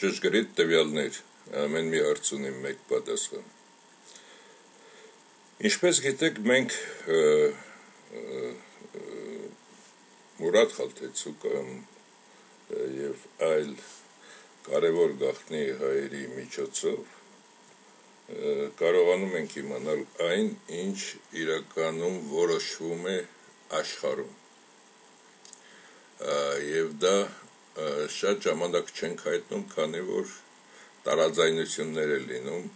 ճշգրիտ տվյալներ, ամեն մի հարց ունի մեկ պատասխան։ Ինչպես գիտեք, մենք Մուրադ Խալթեցուկ եւ այլ կարևոր գաղտնի հայերի միջոցով կարողանում ենք իմանալ այն, ինչ իրականում որոշվում է աշխարհում։ Եվ դա շատ ժամանակ չենք հայտնում, քանի որ տարաձայնություններ է լինում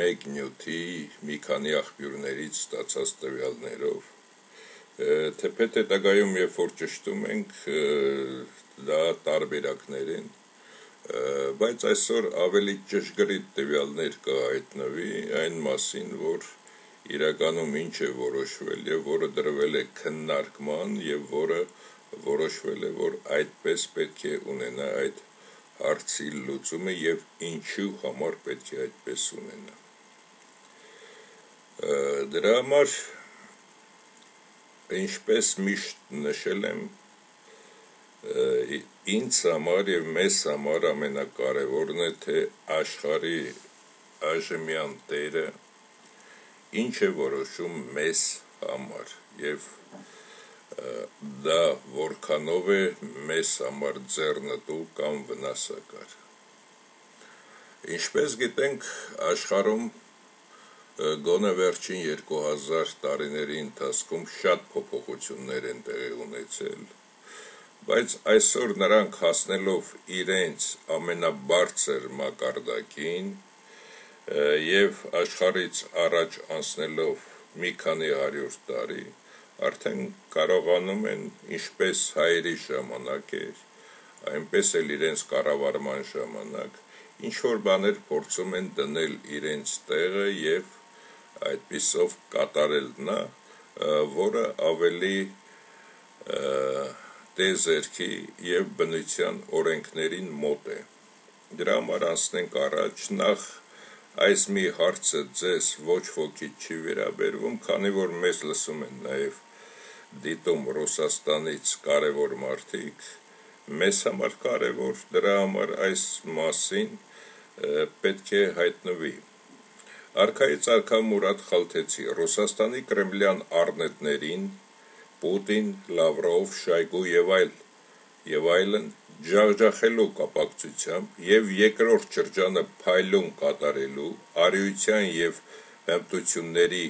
մեկ նյութի մի քանի աղբյուրներից ստացած տվյալներով թեպետ հետագայում երբ որ ճշտում ենք դա տարբերակներին բայց այսօր ավելի ճշգրիտ տվյալներ կհայտնվի այն մասին, որ իրականում ինչ է որոշվել եւ որը դրվել է քննարկման եւ որը որոշվել է, որ այդպես պետք է ունենա այդ հարցի լուծումը եւ ինչու համար պետք է այդպես ունենա։ Դրա համար ինչպես միշտ նշել եմ, ինձ համար եւ մեզ համար ամենակարևորն է թե աշխարի այժմյան տերը ինչ է որոշում մեզ համար եւ դա որքանով է մեզ համար ձեռնտու կամ վնասակար ինչպես գիտենք աշխարհում գոնե վերջին 2000 տարիների ընթացքում շատ փոփոխություններ են տեղի ունեցել բայց այսօր նրանք հասնելով իրենց ամենաբարձր մակարդակին եւ աշխարից առաջ անցնելով մի քանի 100 տարի արդեն կարողանում են ինչպես հայերի ժամանակ էր այնպես էլ իրենց կառավարման ժամանակ ինչ որ բաներ փորձում են դնել իրենց տեղը եւ այդպիսով կատարել նա որը ավելի տեզերքի եւ բնության օրենքներին մոտ է։ Դրա համար անցնենք առաջ նախ այս մի հարցը ձեզ ոչ ոքի չի վերաբերվում, քանի որ մեզ լսում են նաև դիտում Ռուսաստանից կարևոր մարդիկ, մեզ համար կարևոր, դրա համար այս մասին պետք է հայտնվի։ Արքայից արքա Մուրադ Խալթեցի. Ռուսաստանի կրեմլյան առնետներին Պուտին, Լավրով, Շայգու եւ այլ եւ այլն ջախջախելու կապակցությամբ եւ երկրորդ շրջանը փայլուն կատարելու, արիության եւ հմտությունների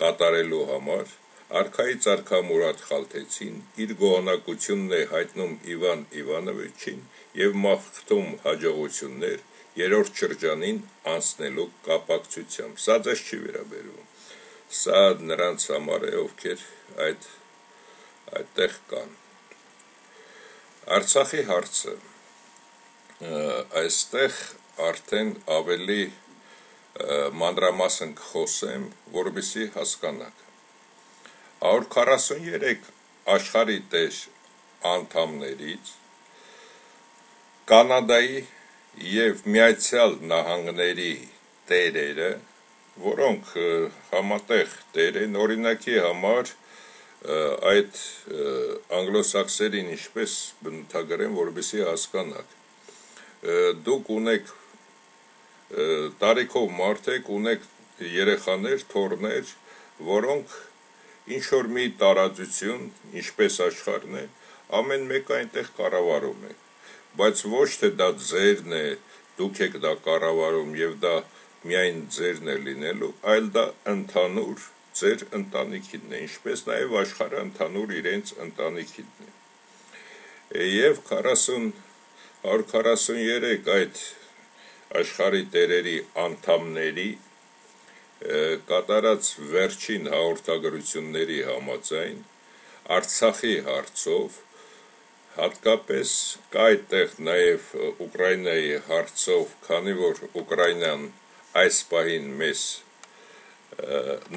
կատարելու համար Արքայից արքա Մուրադ Խալթեցին իր գոհանակությունն է հայտնում Իվան Իվանովիչին եւ մաղթում հաջողություններ երրորդ շրջանին անցնելու կապակցությամբ։ Սա դες չի վերաբերվում։ Սա նրանց համար է, ովքեր այդ այդտեղ կան։ Արցախի հարցը այստեղ արդեն ավելի մանրամասն կխոսեմ, որովհետեւ հասկանաք։ 143 աշխարհի տեր անդամներից Կանադայի եւ Միացյալ Նահանգների տերերը, որոնք համատեղ տեր են օրինակի համար այդ անգլոսաքսերին ինչպես բնութագրեն, որովհետեւ հասկանաք։ Դուք ունեք տարիքով մարդեք, ունեք երեխաներ, թորներ, որոնք ինչ որ մի տարածություն, ինչպես աշխարհն է, ամեն մեկը այնտեղ կառավարում է։ Բայց ոչ թե դա ձերն է, դուք եք դա կառավարում եւ դա միայն ձերն է լինելու, այլ դա ընդհանուր ձեր ընտանիքինն է, ինչպես նաև աշխարհը ընդհանուր իրենց ընտանիքինն է։ Եվ 40 143 այդ աշխարհի տերերի անդամների կատարած վերջին հաղորդագրությունների համաձայն Արցախի հարցով հատկապես կա այդտեղ նաև Ուկրաինայի հարցով, քանի որ Ուկրաինան այս պահին մեզ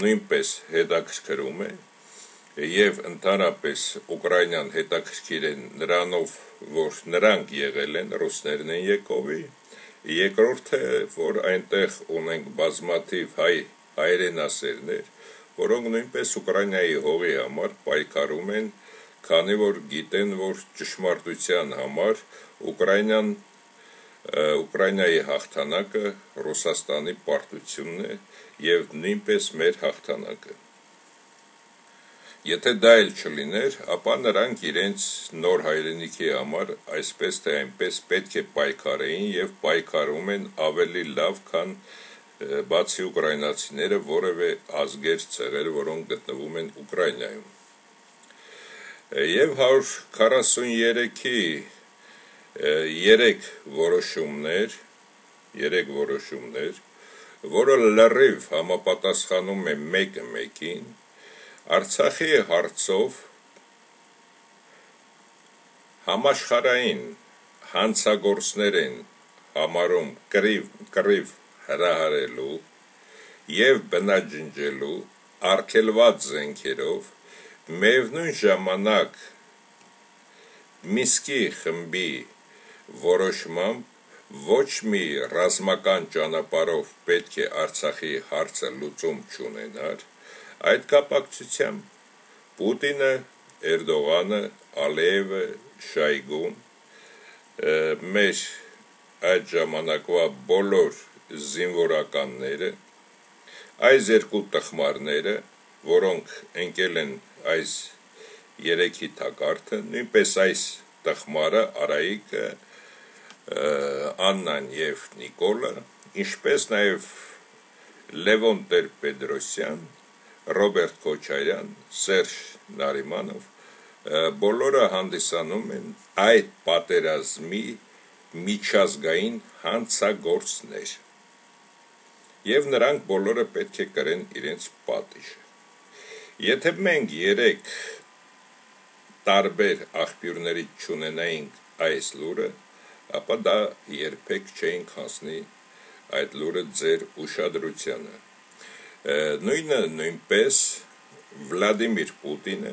նույնպես հետաքրքրում է եւ ընդհանրապես Ուկրաինան հետաքրքիր է նրանով, որ նրանք եղել են ռուսներն են Եկովի, երկրորդը, որ այնտեղ ունենք բազմաթիվ հայ հայրենասերներ, որոնք նույնպես Ուկրաինայի հողի համար պայքարում են, քանի որ գիտեն, որ ճշմարտության համար Ուկրաինան Ուկրաինայի հաղթանակը Ռուսաստանի պարտությունն է եւ նույնպես մեր հաղթանակը։ Եթե դա էլ չլիներ, ապա նրանք իրենց նոր հայրենիքի համար այսպես թե այնպես պետք է պայքարեին եւ պայքարում են ավելի լավ, քան բացի ուկրաինացիները որևէ ազգեր ցեղեր, որոնք գտնվում են Ուկրաինայում։ Եվ 143-ի 3 որոշումներ, 3 որոշումներ, որը լրիվ համապատասխանում է մեկը մեկին, Արցախի հարցով համաշխարային հանցագործներ են համարում կռիվ կռիվ հրահարելու եւ բնաջնջելու արգելված զենքերով միևնույն ժամանակ Միսկի խմբի որոշմամբ ոչ մի ռազմական ճանապարհով պետք է Արցախի հարցը լուծում չունենար այդ կապակցությամբ Պուտինը, Էրդողանը, Ալիևը, Շայգուն մեր այդ ժամանակվա բոլոր զինվորականները այս երկու տխմարները, որոնք ընկել են այս երեքի թակարդը, նույնպես այս տխմարը Արայիկը, Աննան եւ Նիկոլը, ինչպես նաեւ Լևոն Տեր-Պետրոսյան, Ռոբերտ Քոչարյան, Սերժ Նարիմանով բոլորը հանդիսանում են այդ պատերազմի միջազգային հանցագործներ եւ նրանք բոլորը պետք է կրեն իրենց պատիժը եթե մենք 3 տարբեր աղբյուրներից ճանենայինք այս լուրը ապա դա երբեք չէինք հասնի այդ լուրը ձեր ուշադրությանը նույնը նույնպես Վլադիմիր Պուտինը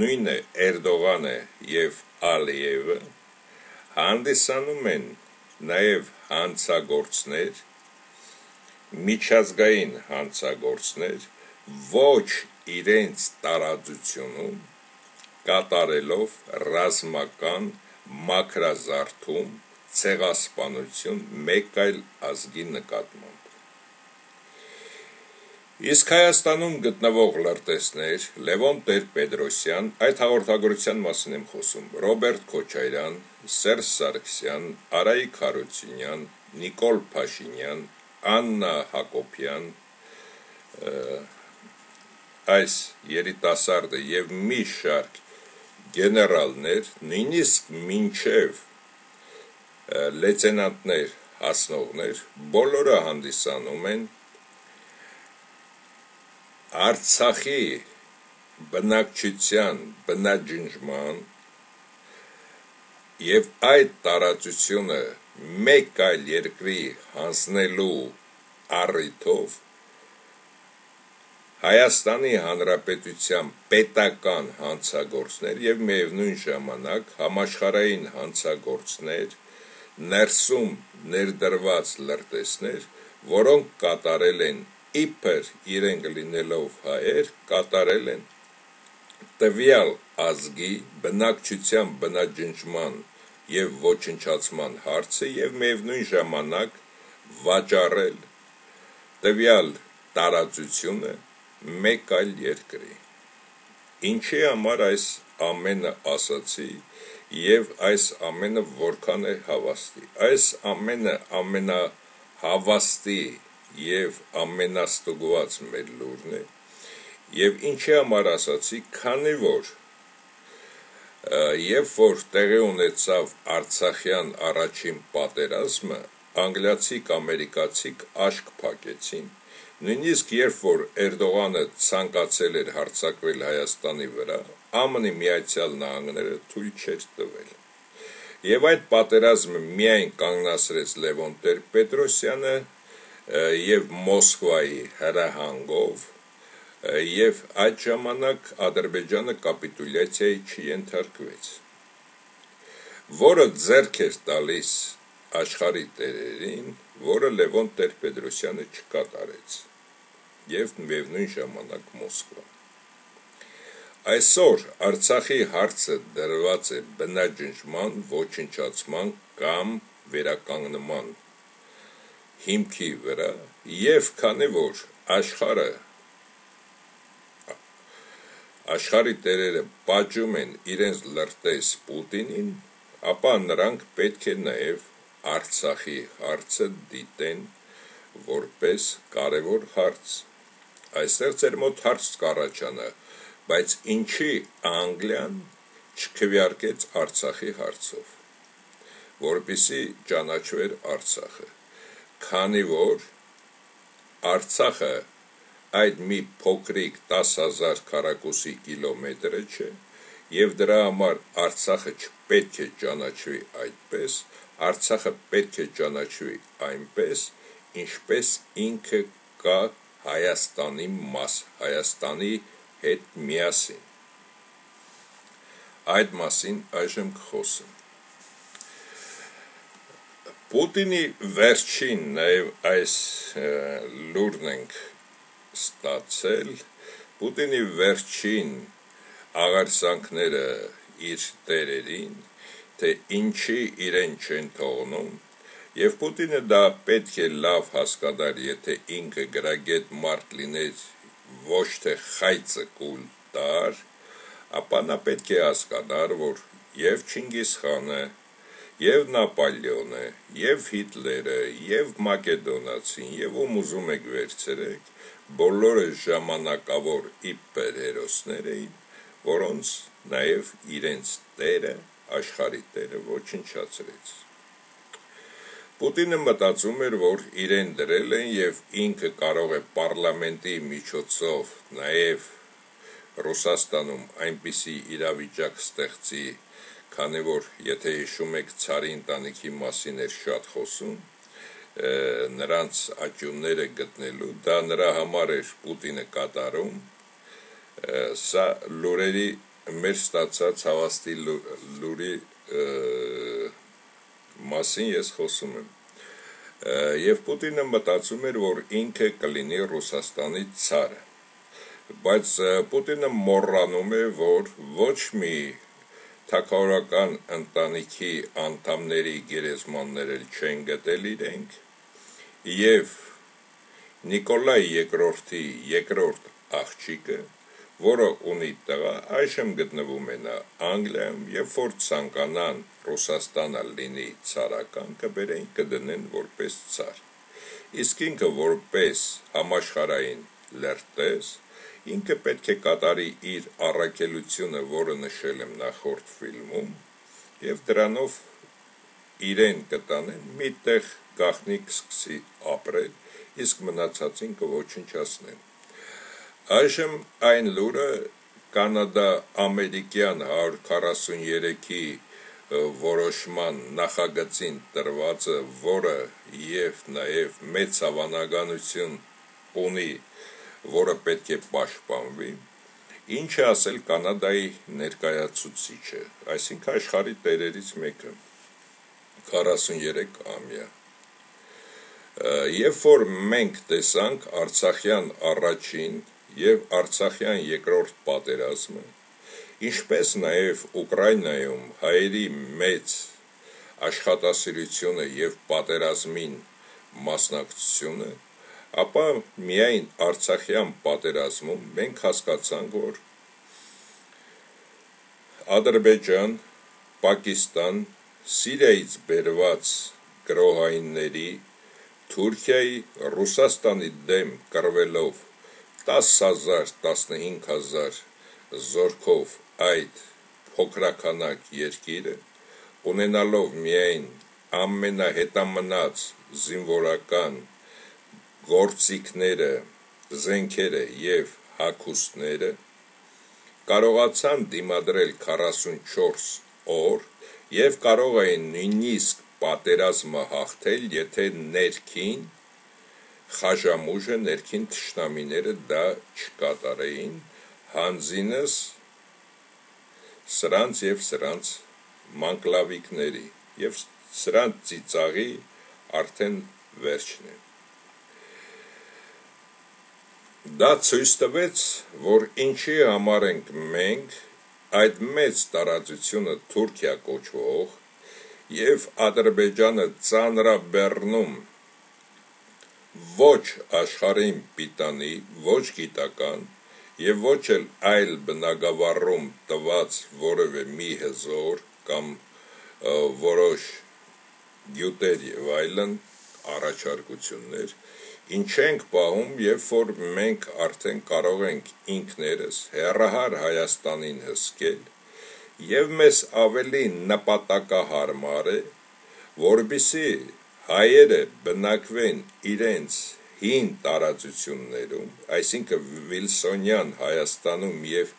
նույնը Էրդողանը եւ Ալիևը հանդիսանում են նաեւ հանցագործներ միջազգային հանցագործներ ոչ իրենց տարածությունում կատարելով ռազմական մակրազարդում ցեղասպանություն մեկ այլ ազգի նկատմամբ Իսկ Հայաստանում գտնվող լրտեսներ Լևոն Տեր-Պետրոսյան, այդ հաղորդագրության մասին եմ խոսում, Ռոբերտ Քոչարյան, Սերժ Սարգսյան, Արայիկ Հարությունյան, Նիկոլ Փաշինյան, Աննա Հակոբյան, այս երիտասարդը եւ մի շարք գեներալներ, նույնիսկ մինչև լեյտենանտներ հասնողներ, բոլորը հանդիսանում են Արցախի բնակչության բնաջնջման եւ այդ տարածությունը մեկ այլ երկրի հանձնելու առիթով Հայաստանի Հանրապետության պետական հանցագործներ եւ միևնույն ժամանակ համաշխարային հանցագործներ ներսում ներդրված լրտեսներ, որոնք կատարել են իբր իրենք լինելով հայեր կատարել են տվյալ ազգի բնակչության բնաջնջման եւ ոչնչացման հարցը եւ միևնույն ժամանակ վաճառել տվյալ տարածությունը մեկ այլ երկրի ինչի համար այս ամենը ասացի եւ այս ամենը որքան է հավաստի այս ամենը ամենահավաստի եւ ամենաստուգված մեր լուրն է եւ ինչի համար ասացի քանի որ երբ որ տեղի ունեցավ արցախյան առաջին պատերազմը անգլիացիք ամերիկացիք աշկ փակեցին նույնիսկ երբ որ Էրդողանը ցանկացել էր հարձակվել Հայաստանի վրա ԱՄՆ-ի Միացյալ Նահանգները թույլ չէր տվել եւ այդ պատերազմը միայն կանգնացրեց Լևոն Տեր-Պետրոսյանը եւ Մոսկվայի հրահանգով եւ այդ ժամանակ Ադրբեջանը կապիտուլյացիայի չենթարկվեց որը ձեռք էր տալիս աշխարհի տերերին, որը Լևոն Տեր-Պետրոսյանը չկատարեց եւ միևնույն ժամանակ Մոսկվա Այսօր Արցախի հարցը դրված է բնաջնջման, ոչնչացման կամ վերականգնման հիմքի վրա եւ քանի որ աշխարհը աշխարհի տերերը պատժում են իրենց լրտես Պուտինին, ապա նրանք պետք է նաև Արցախի հարցը դիտեն որպես կարևոր հարց։ Այստեղ ձեր մոտ հարց կառաջանա, բայց ինչի Անգլիան չքվյարկեց Արցախի հարցով, որպիսի ճանաչվեր Արցախը, քանի որ Արցախը այդ մի փոքրիկ 10000 քառակուսի կիլոմետրը չէ եւ դրա համար Արցախը չպետք է ճանաչվի այդպես, Արցախը պետք է ճանաչվի այնպես, ինչպես ինքը կա Հայաստանի մաս, Հայաստանի հետ միասին։ Այդ մասին այժմ կխոսեմ։ Պուտինի վերջին նաև այս լուրն ենք ստացել Պուտինի վերջին աղարսանքները իր տերերին, թե ինչի իրեն չեն թողնում, եւ Պուտինը դա պետք է լավ հասկանար, եթե ինքը գրագետ մարդ լիներ, ոչ թե խայծը կուլ տար, ապա նա պետք է հասկանար, որ եւ Չինգիզ խանը, եւ Նապոլեոնը, եւ Հիտլերը, եւ Մակեդոնացին, եւ ում ուզում եք վերցրեք, բոլորը ժամանակավոր իպերհերոսներ էին, որոնց նաև իրենց տերը, աշխարի տերը ոչնչացրեց։ Պուտինը մտածում էր, որ իրեն դրել են եւ ինքը կարող է պարլամենտի միջոցով նաև Ռուսաստանում այնպիսի իրավիճակ ստեղծի, քանի որ եթե հիշում եք ցարի ընտանիքի մասին էր շատ խոսում, նրանց աճյունները գտնելու, դա նրա համար էր Պուտինը կատարում, սա լուրերի մեր ստացած հավաստի լուրի մասին ես խոսում եմ եւ Պուտինը մտածում էր, որ ինքը կլինի Ռուսաստանի ցարը բայց Պուտինը մոռանում է, որ ոչ մի թակավորական ընտանիքի անդամների գերեզմաններ չեն գտել իրենք եւ Նիկոլայ երկրորդի երկրորդ աղջիկը, որը ունի տղա, այժմ գտնվում է նա Անգլիայում, եւ որ ցանկանան Ռուսաստանը լինի ցարական, կբերեն կդնեն որպես ցար։ Իսկ ինքը որպես համաշխարային լրտես, ինքը պետք է կատարի իր առաքելությունը, որը նշել եմ նախորդ ֆիլմում, եւ դրանով իրեն կտանեն միտեղ գախնիկ սկսի ապրել, իսկ մնացածին կոչնչացնեն։ Այժմ այն լուրը կանադա-ամերիկյան 143-ի որոշման նախագծին տրվածը, որը եւ նաեւ մեծ հավանականություն ունի, որը պետք է պաշտպանվի, ինչ է ասել Կանադայի ներկայացուցիչը, այսինքն աշխարհի տերերից մեկը 43 ամյա Երբ որ մենք տեսանք Արցախյան առաջին եւ Արցախյան երկրորդ պատերազմը, ինչպես նաեւ Ուկրաինայում հայերի մեծ աշխատասիրությունը եւ պատերազմին մասնակցությունը, ապա միայն Արցախյան պատերազմում մենք հասկացանք, որ Ադրբեջան, Պակիստան, Սիրիայից բերված գրոհայինների Թուրքիայի Ռուսաստանի դեմ կռվելով 10000 15000 զորքով այդ փոքրականակ երկիրը ունենալով միայն ամենահետամնաց զինվորական գործիքները, զենքերը եւ հակոստները կարողացան դիմադրել 44 օր եւ կարող էին նույնիսկ պատերազմը հաղթել, եթե ներքին խաժամուժը, ներքին թշնամիները դա չկատարեին, հանձինս սրանց եւ սրանց մանկլավիկների եւ սրանց ծիծաղի արդեն վերջն է դա ցույց տվեց որ ինչի համար ենք մենք այդ մեծ տարածությունը Թուրքիա կոչվող եւ Ադրբեջանը ծանրաբեռնում ոչ աշխարհին պիտանի, ոչ գիտական եւ ոչ էլ այլ բնագավառում տված որևէ մի հզոր կամ որոշ գյուտեր եւ այլն առաջարկություններ ինչ ենք պահում, երբ որ մենք արդեն կարող ենք ինքներս հերահար Հայաստանին հսկել եւ մեզ ավելի նպատակահարմար է, որբիսի հայերը բնակվեն իրենց հին տարածություններում, այսինքն Վիլսոնյան Հայաստանում եւ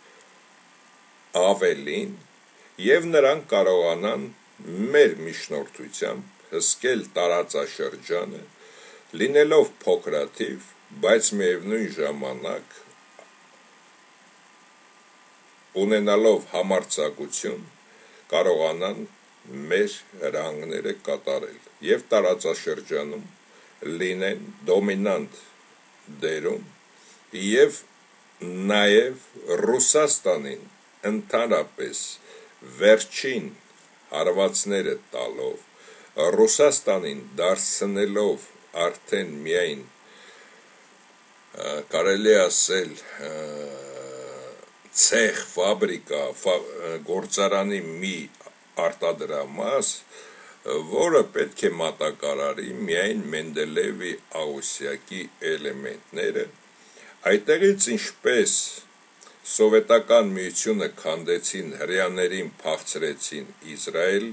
ավելին, եւ նրանք կարողանան մեր միջնորդությամբ հսկել տարածաշրջանը, լինելով փոքրաթիվ, բայց միևնույն ժամանակ ունենալով համարցակություն կարողանան մեր հրանգները կատարել եւ տարածաշրջանում լինեն դոմինանտ դերում եւ նաեւ Ռուսաստանին ընդհանրապես վերջին հարվածները տալով Ռուսաստանին դարձնելով արդեն միայն կարելի ասել ցեխ, ֆաբրիկա, ֆա, գործարանի մի արտադրամաս, որը պետք է մատակարարի միայն Մենդելևի աուսյակի էլեմենտները, այդտեղից ինչպես սովետական միությունը քանդեցին հрьяաներին փախցրեցին Իսրայել,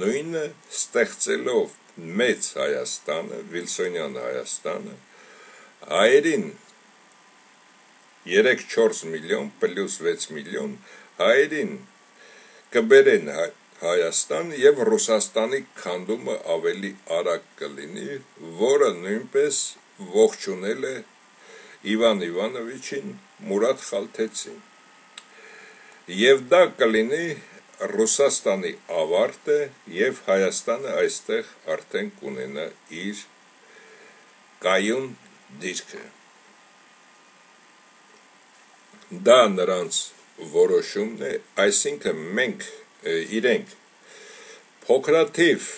նույնը ստեղծելով մեծ Հայաստանը, Վիլսոնյան Հայաստանը, հայերին 3-4 միլիոն պլյուս 6 միլիոն հայերին կբերեն Հայաստան եւ Ռուսաստանի քանդումը ավելի արագ կլինի, որը նույնպես ողջունել է Իվան Իվանովիչին Մուրադ Խալթեցին։ Եվ դա կլինի Ռուսաստանի ավարտը եւ Հայաստանը այստեղ արդեն կունենա իր կայուն դիրքը։ Դա նրանց որոշումն է, այսինքն մենք իրենք փոքրաթիվ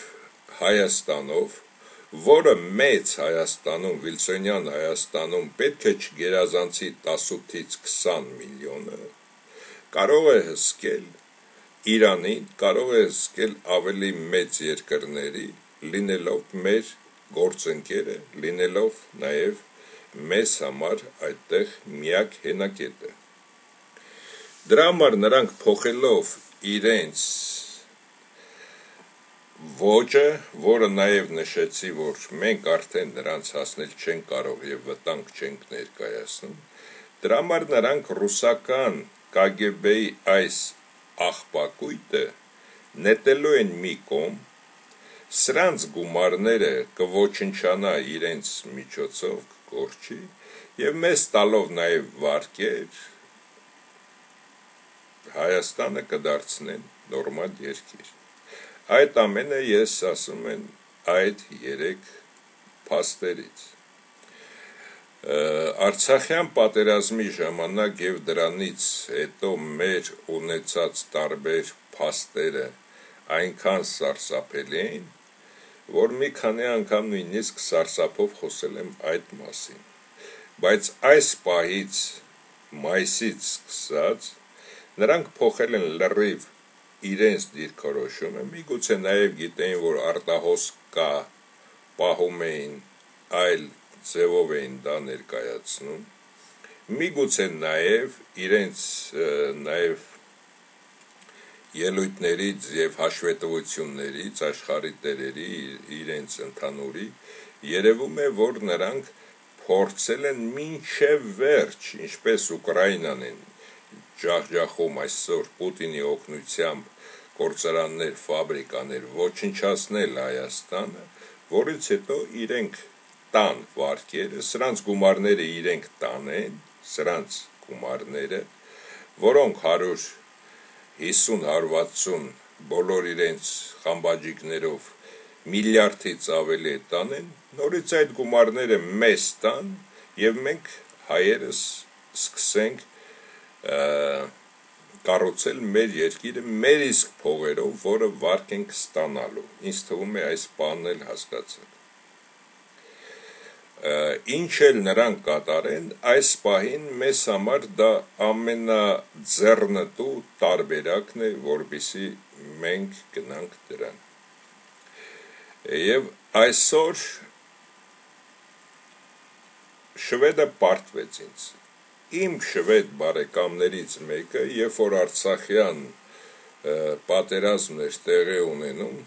Հայաստանով, որը մեծ Հայաստանում, Վիլսոնյան Հայաստանում պետք է չգերազանցի 18-ից 20 միլիոնը, կարող է հսկել Իրանին կարող է զսկել ավելի մեծ երկրների, լինելով մեր գործընկերը, լինելով նաև մեզ համար այդտեղ միակ հենակետը։ Դրա համար նրանք փոխելով իրենց ոճը, որը նաև նշեցի, որ մենք արդեն նրանց հասնել չեն կարող եւ վտանգ չենք ներկայացնում, դրա համար նրանք ռուսական KGB-ի այս աղբակույտը նետելու են մի կողմ, սրանց գումարները կոչնչանա իրենց միջոցով կորչի եւ մեզ տալով նաեւ վարկեր Հայաստանը կդարձնեն նորմալ երկիր։ Այդ ամենը ես ասում եմ այդ 3 փաստերից Արցախյան պատերազմի ժամանակ եւ դրանից հետո մեր ունեցած տարբեր փաստերը այնքան սարսափելի էին, որ մի քանի անգամ նույնիսկ սարսափով խոսել եմ այդ մասին։ Բայց այս պահից մայիսից սկսած նրանք փոխել են լրիվ իրենց դիրքորոշումը, միգուցե նաև գիտեին, որ արտահոս կա, պահում էին այլ ձևով էին դա ներկայացնում միգուցե նաև իրենց նաև ելույթներից եւ հաշվետվություններից աշխարհի տերերի իրենց ընդհանուրի երևում է որ նրանք փորձել են մինչև վերջ ինչպես Ուկրաինան են ջախջախում այսօր Պուտինի օգնությամբ գործարաններ, ֆաբրիկաներ ոչնչացնել Հայաստանը, որից հետո իրենք տան վարկերը, սրանց գումարները իրենք տանեն, սրանց գումարները, որոնք 150-160 բոլոր իրենց խամբաջիկներով միլիարդից ավելի տանեն, նորից այդ գումարները մեզ տան եւ մենք հայերս սկսենք կառուցել մեր երկիրը մեր իսկ փողերով, որը վարկ ենք ստանալու։ Ինձ թվում է այս բանն էլ հասկացել։ Ինչ էլ նրանք կատարեն, այս պահին մեզ համար դա ամենաձեռնտու տարբերակն է, որբիսի մենք գնանք դրան։ Եվ այսօր շվեդը պարտվեց ինձ իմ շվեդ բարեկամներից մեկը, երբ որ Արցախյան պատերազմն էր տեղի ունենում,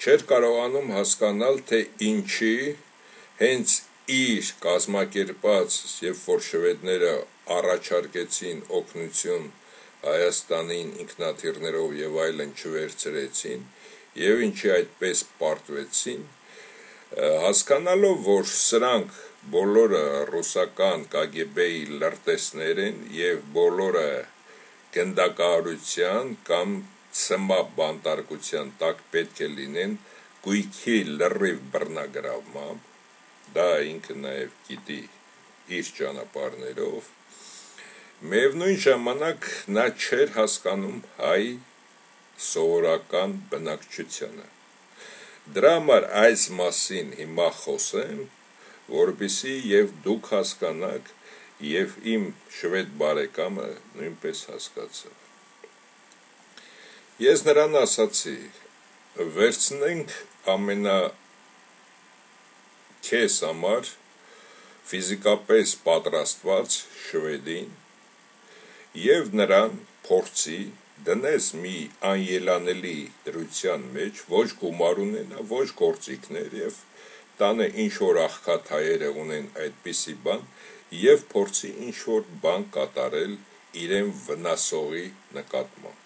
չէր կարողանում հասկանալ, թե ինչի հենց իր կազմակերպած, երբ որ շվեդները առաջարկեցին օգնություն Հայաստանին ինքնաթիռներով եւ այլն չվերցրեցին եւ ինչի այդպես պարտվեցին հասկանալով որ սրանք բոլորը ռուսական KGB-ի լրտեսներ են եւ բոլորը գնդակահարության կամ ցմա բանտարկության տակ պետք է լինեն գույքի լրիվ բռնագրավմամբ դա ինքը նաեւ գիտի իր ճանապարներով Միևնույն ժամանակ նա չէր հասկանում հայ սովորական բնակչությանը։ Դրա համար այս մասին հիմա խոսեմ, որբիսի եւ դուք հասկանաք եւ իմ շվեդ բարեկամը նույնպես հասկացավ։ Ես նրան ասացի. վերցնենք ամենա քեզ համար ֆիզիկապես պատրաստված շվեդին եւ նրան փորձի դնես մի անելանելի դրության մեջ, ոչ գումար ունենա, ոչ գործիքներ եւ տանը ինչ որ աղքատ հայերը ունեն այդպիսի բան եւ փորձի ինչ որ բան կատարել իրեն վնասողի նկատմամբ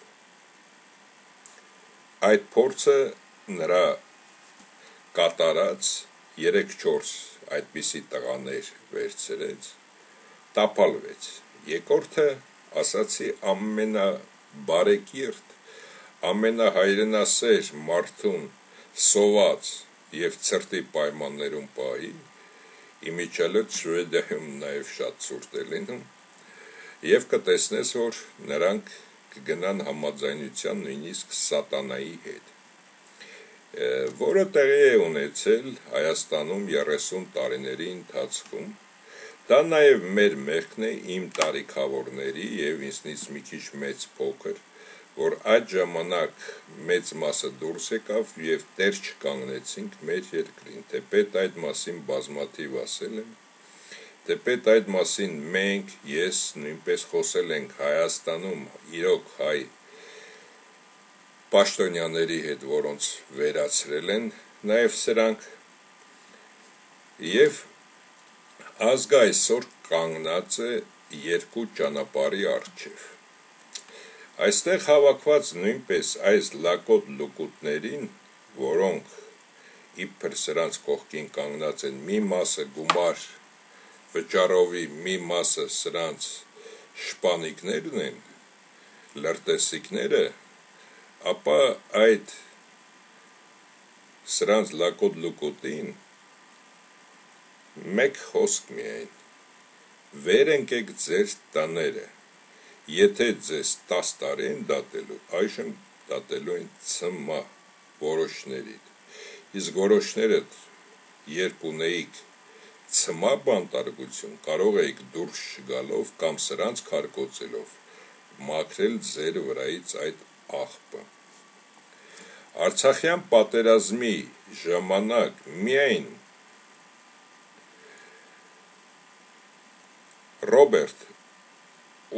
այդ փորձը նրա կատարած 3-4 այդպիսի տղաներ վերցրեց տապալվեց երկրորդը ասացի ամենա բարեկիրթ ամենահայրենասեր մարդուն սոված եւ ցրտի պայմաններում պահի իմիջալոց Շվեդիայում նաեւ շատ ցուրտ է լինում եւ կտեսնես որ նրանք կգնան համաձայնության նույնիսկ սատանայի հետ որը տեղի է ունեցել Հայաստանում 30 տարիների ընթացքում դա նաև մեր մեղքն է իմ տարիքավորների եւ ինձնից մի քիչ մեծ փոքր որ այդ ժամանակ մեծ մասը դուրս եկավ եւ տեր չկանգնեցինք մեր երկրին, թեպետ այդ մասին բազմաթիվ ասել եմ, թեպետ այդ մասին մենք, ես նույնպես խոսել ենք Հայաստանում իրոք հայ պաշտոնյաների հետ, որոնց վերացրել են նաև սրանք եւ ազգը այսօր կանգնած է երկու ճանապարհի առջև Այստեղ հավաքված նույնպես այս լակոտ լուկուտներին, որոնք իբր սրանց կողքին կանգնած են մի մասը գումար վճարովի, մի մասը սրանց շպանիկներն են, լրտեսիկները, ապա այդ սրանց լակոտ լուկուտին մեկ խոսք միայն, վեր ընկեք ձեր տաները, Եթե ձեզ 10 տարի են դատելու, այժմ դատելու են ցմա որոշներիդ։ Իսկ որոշներդ երբ ունեիք ցմա բանտարկություն, կարող եք դուրս չգալով կամ սրանց քարկոծելով մաքրել ձեր վրայից այդ աղբը։ Արցախյան պատերազմի ժամանակ միայն Ռոբերտ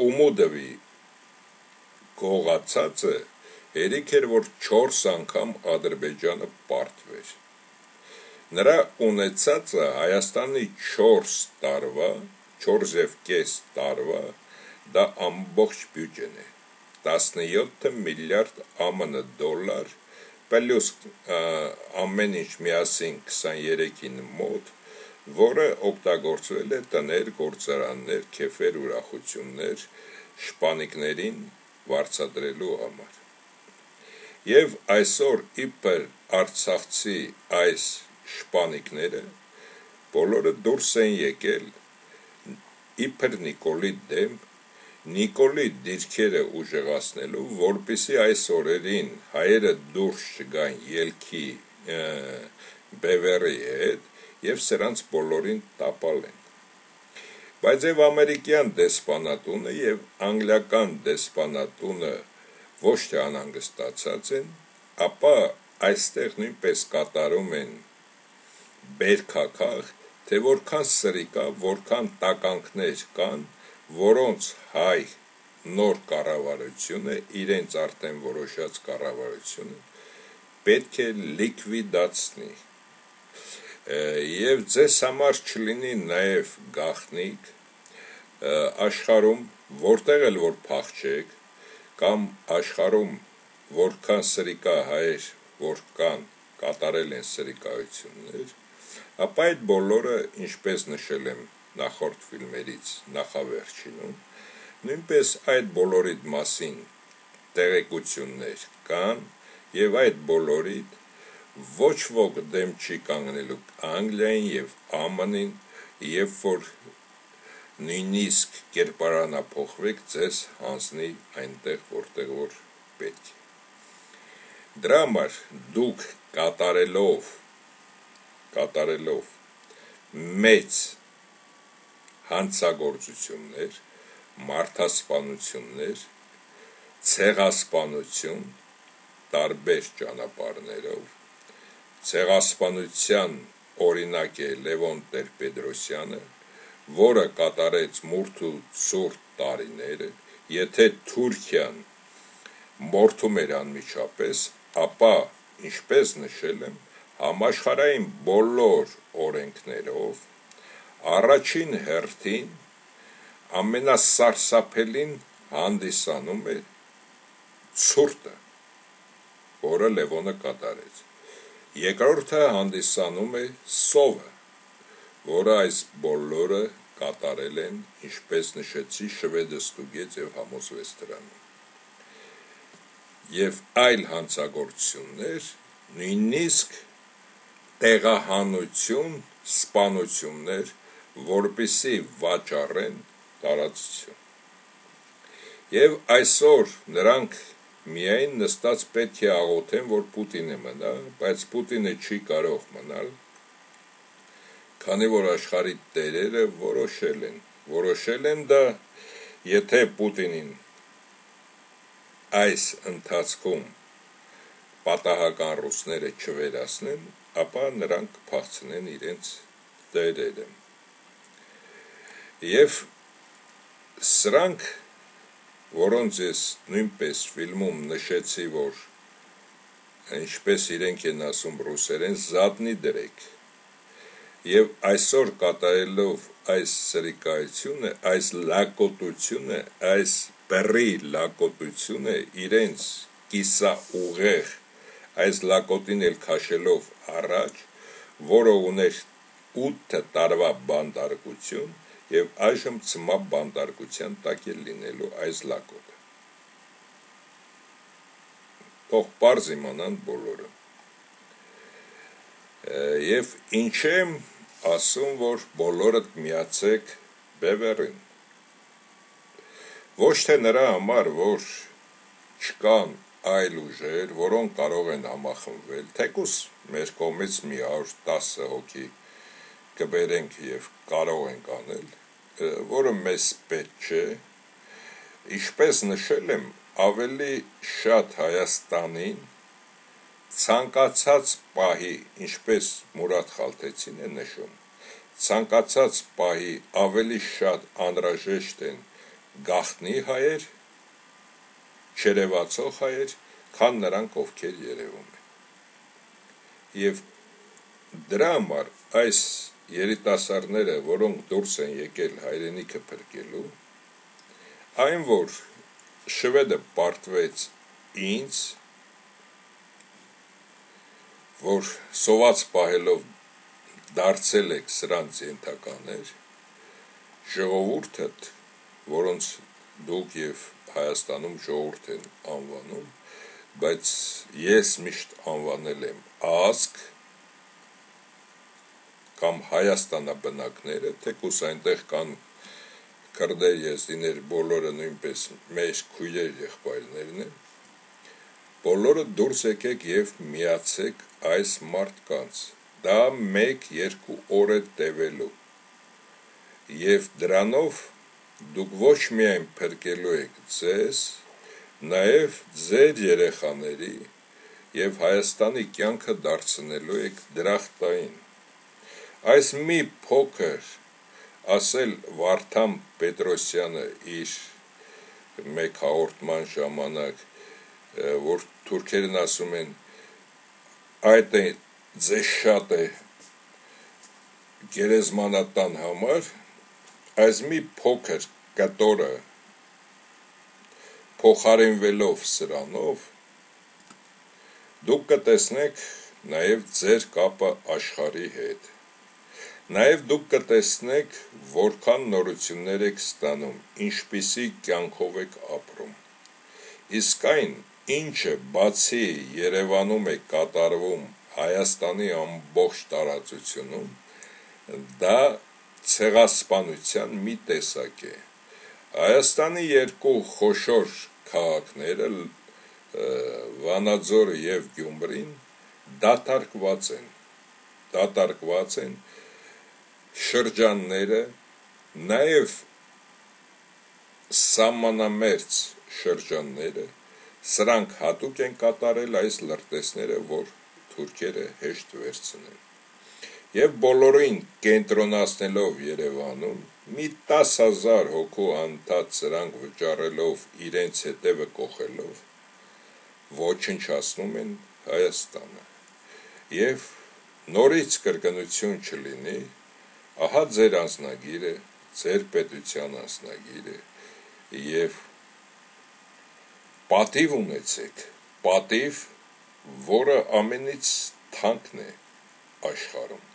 Ումուդովի կողացածը հերիք էր, որ 4 անգամ Ադրբեջանը պարտվեր։ Նրա ունեցածը Հայաստանի 4 տարվա, 4.5 տարվա դա ամբողջ բյուջեն է։ 17 միլիարդ ԱՄՆ դոլար պլյուս ամեն ինչ միասին 23-ին մոտ որը օգտագործվել է տներ, գործարաններ, քեֆեր, ուրախություններ շպանիկներին վարձատրելու համար։ Եվ այսօր իբր Արցախցի այս շպանիկները բոլորը դուրս են եկել. Իբր Նիկոլի դեմ Նիկոլի դիրքերը ուժեղացնելու, որպիսի այս օրերին հայերը դուրս չգան ելքի բևերի հետ եւ սրանց բոլորին տապալեն։ Բայց եւ ամերիկյան դեսպանատունը եւ անգլիական դեսպանատունը ոչ թե անհանգստացած են, ապա այստեղ նույնպես կատարում են բերքակախ, թե որքան սրիկա, որքան տականքներ կան, որոնց հայ նոր կառավարությունը, իրենց արդեն որոշած կառավարությունը պետք է լիկվիդացնի։ Եվ ձեզ համար չլինի նաև գախնիկ աշխարում որտեղ էլ որ փախչեք կամ աշխարում որքան սրիկա հայեր որ կան կատարել են սրիկայություններ, ապա այդ բոլորը, ինչպես նշել եմ նախորդ ֆիլմերից նախավերջինում, նույնպես այդ բոլորի մասին տեղեկություններ կան եւ այդ բոլորիդ ոչ ոք դեմ չի կանգնելու Անգլիային եւ ԱՄՆ-ին, երբ որ նույնիսկ կերպարանափոխվեք ձեզ հանձնի այնտեղ, որտեղ որ պետք է։ Դրա համար դուք կատարելով կատարելով մեծ հանցագործություններ, մարդասպանություններ, ցեղասպանություն տարբեր ճանապարհներով ցեղասպանության օրինակ է Լևոն Տեր-Պետրոսյանը, որը կատարեց մուրթ ու ցուրտ տարիները, եթե Թուրքիան մորթում էր անմիջապես, ապա ինչպես նշել եմ, համաշխարային բոլոր օրենքներով առաջին հերթին ամենասարսափելին հանդիսանում է ցուրտը, որը Լևոնը կատարեց։ Երկրորդը հանդիսանում է սովը, որը այս բոլորը կատարել են, ինչպես նշեցի, Շվեդը ստուգեց եւ համոզվեց դրանում։ Եվ այլ հանցագործություններ, նույնիսկ տեղահանություն, սպանություններ, որպիսի վաճառեն տարածություն։ Եվ այսօր նրանք միայն նստած պետք է աղոթեն, որ Պուտինը մնա, բայց Պուտինը չի կարող մնալ, քանի որ աշխարհի տերերը որոշել են, որոշել են դա, եթե Պուտինին այս ընթացքում պատահական ռուսները չվերացնեն, ապա նրանք կփախցնեն իրենց տերերը։ Եվ սրանք, որոնց ես նույնպես ֆիլմում նշեցի, որ ինչպես իրենք են ասում ռուսերեն, զատնի դրեք։ Եվ այսօր կատարելով այս սրիկայությունը, այս լակոտությունը, այս բռի լակոտությունը իրենց կիսա ուղեղ այս լակոտին էլ քաշելով առաջ, որը ուներ 8 տարվա բանդարկություն եւ այժմ ծմա բանդարկության տակ է լինելու այս լակոտը։ Թող པարզ իմանան բոլորը։ Եվ ինչ եմ ասում, որ բոլորդ միացեք բևերին։ Ոչ թե նրա համար, որ չկան այլ ուժեր, որոնք կարող են համախմբվել, թեկուս մեր կողմից մի 110 հոգի կբերենք եւ կարող ենք անել, որը մեզ պետք չէ, ինչպես նշել եմ, ավելի շատ Հայաստանին ցանկացած պահի, ինչպես Մուրադ Խալթեցին է նշում, ցանկացած պահի ավելի շատ անհրաժեշտ են գախտնի հայեր չերևացող հայեր, քան նրանք, ովքեր երևում են։ Եվ դրա համար այս երիտասարդները, որոնք դուրս են եկել հայրենիքը փրկելու, այն որ շվեդը պարտվեց ինձ, որ սոված պահելով դարձել եք սրանց ենթականեր, ժողովուրդը, որոնց դուք եւ Հայաստանում ժողովուրդ են անվանում, բայց ես միշտ անվանել եմ ազգ կամ Հայաստանաբնակները, թեկուս այնտեղ կան քրդեր, եզդիներ, բոլորը նույնպես մեր քույրեր եղբայրներն են, բոլորը դուրս եկեք եւ միացեք այս մարդկանց։ Դա 1-2 օր է տևելու։ Եվ դրանով դուք ոչ միայն փրկելու եք ձեզ, նաեւ ձեր երեխաների եւ Հայաստանի կյանքը դարձնելու եք դրախտային։ Այս մի փոքր ասել Վարդան Պետրոսյանը իր մեկ հաղորդման ժամանակ, որ թուրքերն ասում են այդ է ձեզ շատ է գերեզմանատան համար, այս մի փոքր կտորը փոխարինվելով սրանով դուք կտեսնեք նաև ձեր կապը աշխարհի հետ Նաև դուք կտեսնեք, որքան նորություններ եք ստանում, ինչպիսի կյանքով եք ապրում։ Իսկ այն, ինչը բացի Երևանում է կատարվում Հայաստանի ամբողջ տարածությունում, դա ցեղասպանության մի տեսակ է։ Հայաստանի երկու խոշոր քաղաքները Վանաձորը եւ Գյումրին դատարկված են։ Դատարկված են շրջանները, նաև սամանամերց շրջանները, սրանք հատուկ են կատարել այս լրտեսները, որ թուրքերը հեշտ վերցնեն։ Եվ բոլորին կենտրոնացնելով Երևանում, մի 10000 հոգու անդած սրանք վճարելով իրենց հետևը կողելով ոչնչացնում են Հայաստանը։ Եվ նորից կրկնություն չլինի, Ահա ձեր անձնագիրը, ձեր պետության անձնագիրը եւ պատիվ ունեցեք, պատիվ, որը ամենից թանկն է աշխարհում։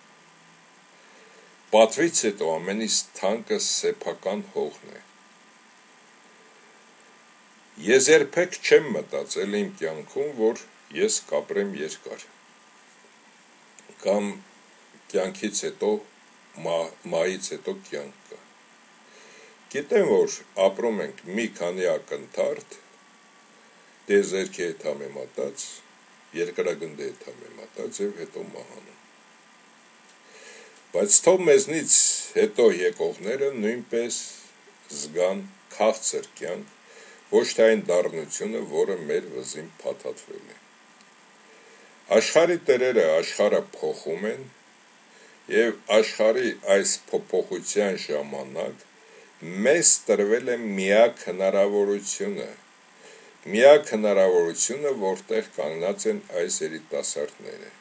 Պատվից հետո ամենից թանկը սեփական հողն է։ Ես երբեք չեմ մտածել իմ կյանքում, որ ես կապրեմ երկար։ Կամ կյանքից հետո մայից հետո կյանք կա։ Գիտեմ, որ ապրում ենք մի քանի ակնթարթ, դեզերքի հետ համեմատած, երկրագնդի հետ համեմատած եւ հետո մահանում։ Բայց թող մեզնից հետո եկողները նույնպես զգան քաղցր կյանք, ոչ թե այն դառնությունը, որը մեր վզին փաթաթվել է։ Աշխարի տերերը աշխարը փոխում են, եւ աշխարհի այս փոփոխության ժամանակ մեզ տրվել է միակ հնարավորությունը միակ հնարավորությունը որտեղ կանգնած են այս երիտասարդները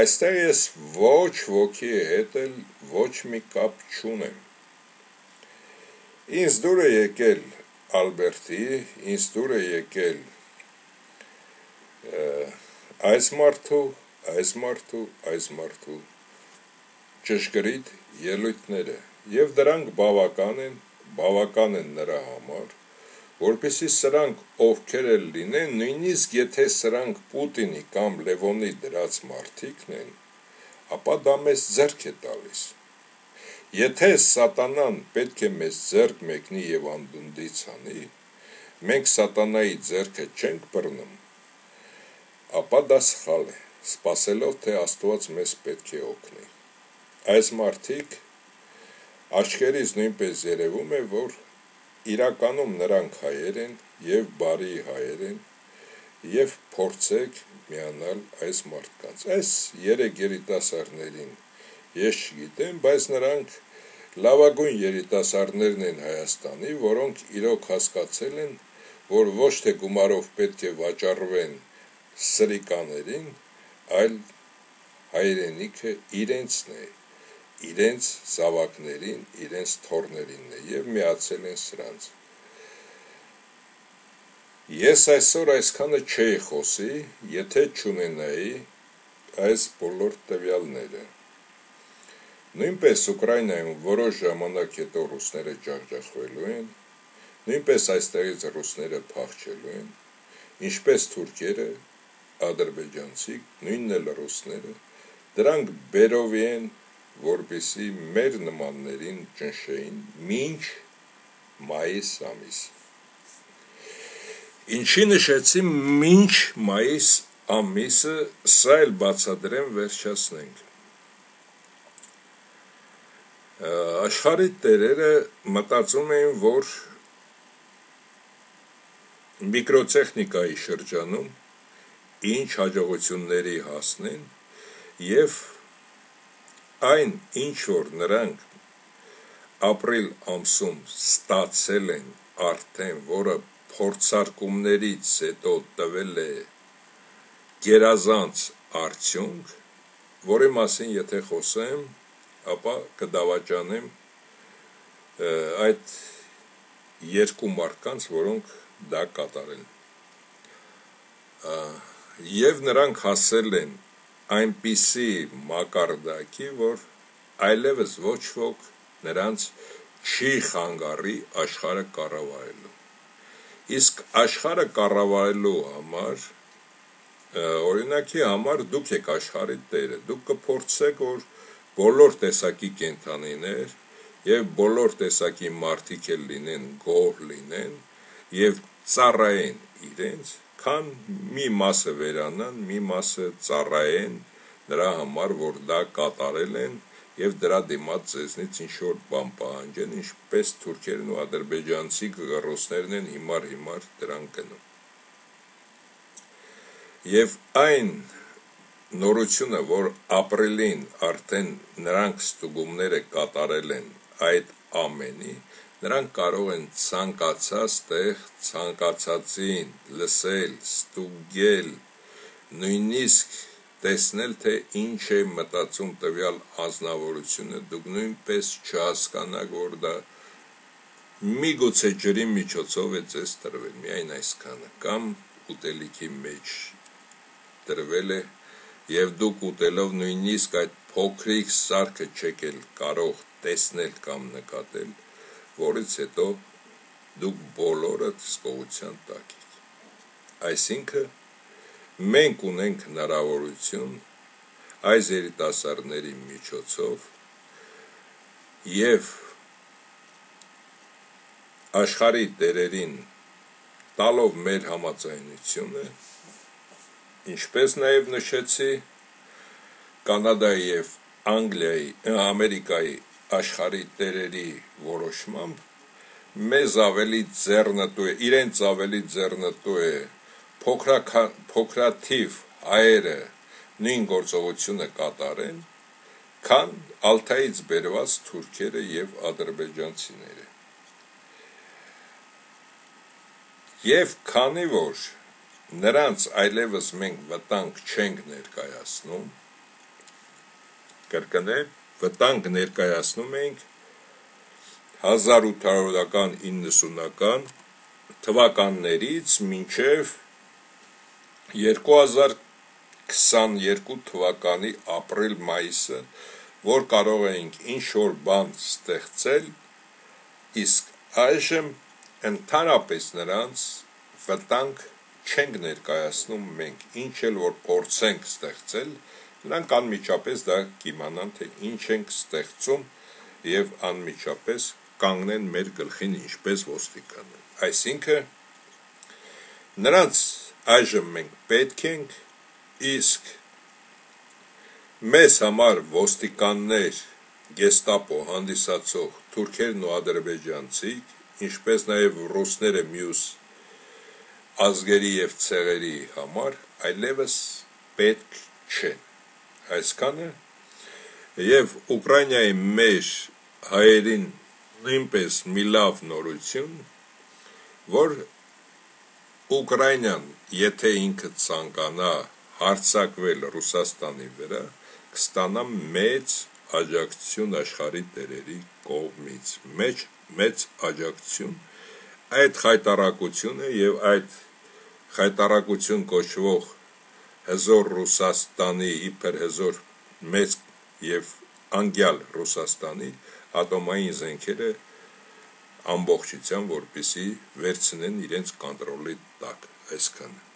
այստեղ ես ոչ ոքի հետ էլ ոչ մի կապ չունեմ ինձ դուր է եկել Ալբերտի ինձ դուր է եկել այս մարդու այս մարդու այս մարդու ճշգրիտ ելույթները եւ դրանք բավական են, բավական են նրա համար, որպեսի սրանք, ովքեր էլ լինեն, նույնիսկ եթե սրանք Պուտինի կամ Լևոնի դրած մարդիկն են, ապա դա մեզ ձեռք է տալիս։ Եթե սատանան պետք է մեզ ձեռք մեկնի եւ անդունդից անի, մենք սատանայի ձեռքը չենք բռնում, ապա դա սխալ է, սпасելով թե Աստված մեզ պետք է օգնի։ Այս մարդիկ աչքերից նույնպես երևում է, որ իրականում նրանք հայեր են եւ բարի հայեր են եւ փորձեք միանալ այս մարդկանց։ Այս երեք երիտասարդներին ես չգիտեմ, բայց նրանք լավագույն երիտասարդներն են Հայաստանի, որոնք իրոք հասկացել են, որ ոչ թե գումարով պետք է վաճառվեն սրիկաներին, այլ հայրենիքը իրենցն է, իրենց զավակներին, իրենց թորներինն է եւ միացել են սրանց։ Ես այսօր այսքանը չէի խոսի, եթե չունենայի այս բոլոր տվյալները։ Նույնպես Ուկրաինայում որոշ ժամանակ հետո ռուսները ջախջախվելու են, նույնպես այստեղից ռուսները փախչելու են, ինչպես թուրքերը, ադրբեջանցի, նույնն էլ ռուսները, դրանք բերովի են որպիսի մեր նմաններին ճնշեին, մինչ մայիս ամիս։ Ինչի նշեցի մինչ մայիս ամիսը, սա էլ բացադրեմ վերջացնենք։ Աշխարհի տերերը մտածում էին, որ միկրոտեխնիկայի շրջանում ինչ հաջողությունների հասնեն եւ այն ինչ որ նրանք ապրիլ ամսում ստացել են արդեն, որը փորձարկումներից հետո տվել է գերազանց արդյունք, որի մասին եթե խոսեմ, ապա կդավաճանեմ այդ երկու մարդկանց, որոնք դա կատարեն։ Եվ նրանք հասել են այնպիսի մակարդակի, որ այլևս ոչ ոք նրանց չի խանգարի աշխարհը կառավարելու իսկ աշխարհը կառավարելու համար օրինակի համար դուք եք աշխարհի տերը դուք կփորձեք որ բոլոր տեսակի կենթանիներ եւ բոլոր տեսակի մարդիկ էլ լինեն գող լինեն եւ ծառայեն իրենց քան մի մասը վերանան մի մասը ծառայեն նրա համար որ դա կատարել են եւ դրա դիմաց ձեզնից ինչ որ բան պահանջեն, ինչպես թուրքերն ու ադրբեջանցի գռոսներն են հիմար հիմար դրան գնում։ Եվ այն նորությունը, որ ապրիլին արդեն նրանք ստուգումները կատարել են այդ ամենի, նրանք կարող են ցանկացած տեղ ցանկացածին լսել, ստուգել, նույնիսկ տեսնել, թե ինչ է մտածում տվյալ անznավորությունը, դուք նույնպես չհասկանաք, որ դա միգուցե ջրի միջոցով է ձեզ տրվել, միայն այսքանը, կամ ուտելիքի մեջ տրվել է, և դուք ուտելով նույնիսկ այդ փոքրիկ սարքը չեք էլ կարող տեսնել կամ նկատել, որից հետո դուք բոլորը սկողության տակ եք։ Այսինքն մենք ունենք հնարավորություն այս երիտասարդների միջոցով եւ աշխարհի տերերին տալով մեր համաձայնությունը ինչպես նաև նշեցի կանադայի եւ անգլիայի ամերիկայի աշխարհի տերերի որոշմամբ մեզ ավելի ձեռնտու է իրենց ավելի ձեռնտու է փոքրաթիվ հայերը նույն գործողությունը կատարեն, քան Ալթայից բերված թուրքերը եւ ադրբեջանցիները։ Եվ քանի որ նրանց այլևս մենք վտանգ չենք ներկայացնում, կրկնեմ, վտանգ ներկայացնում ենք 1800-ական 90-ական թվականներից մինչև 2022 թվականի ապրիլ-մայիսը, որ կարող էինք ինչ-որ բան ստեղծել, իսկ այժմ ընդհանրապես նրանց վտանգ չենք ներկայացնում մենք, ինչ էլ որ փորձենք ստեղծել, նրանք անմիջապես դա կիմանան, թե ինչ ենք ստեղծում եւ անմիջապես կանգնեն մեր գլխին ինչպես ոստիկանը։ Այսինքն նրանց այժմ մենք պետք ենք, իսկ մեզ համար ոստիկաններ գեստապո հանդիսացող թուրքերն ու ադրբեջանցիք, ինչպես նաև ռուսները մյուս ազգերի եւ ցեղերի համար այլևս պետք չեն։ Այսքանը եւ Ուկրաինայի մեր հայերին նույնպես մի լավ նորություն, որ Ուկրաինան, եթե ինքը ցանկանա հարցակվել Ռուսաստանի վրա, կստանա մեծ աջակցություն աշխարհի տերերի կողմից, մեծ մեծ աջակցություն այդ խայտարակությունը եւ այդ խայտարակություն կոչվող հզոր Ռուսաստանի իբր հզոր մեծ եւ անգյալ Ռուսաստանի ատոմային զենքերը ամբողջությամբ, որպիսի վերցնեն իրենց կոնտրոլի տակ այսքանը